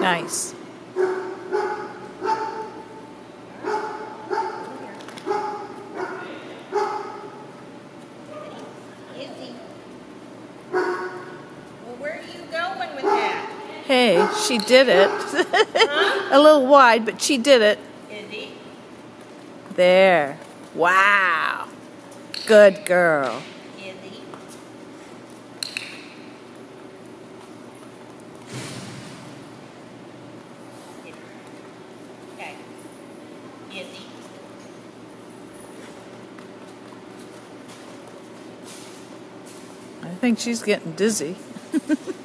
Nice. Izzy. Well, where are you going with that? Hey, she did it. A little wide, but she did it. There. Wow. Good girl. I think she's getting dizzy.